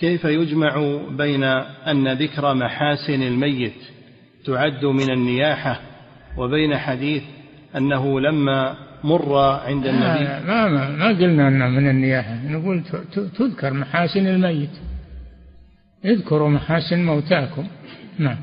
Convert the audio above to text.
كيف يجمع بين أن ذكر محاسن الميت تعد من النياحة وبين حديث أنه لما مر عند النبي؟ ما, ما, ما قلنا أنه من النياحة. نقول تذكر محاسن الميت. اذكروا محاسن موتاكم. نعم.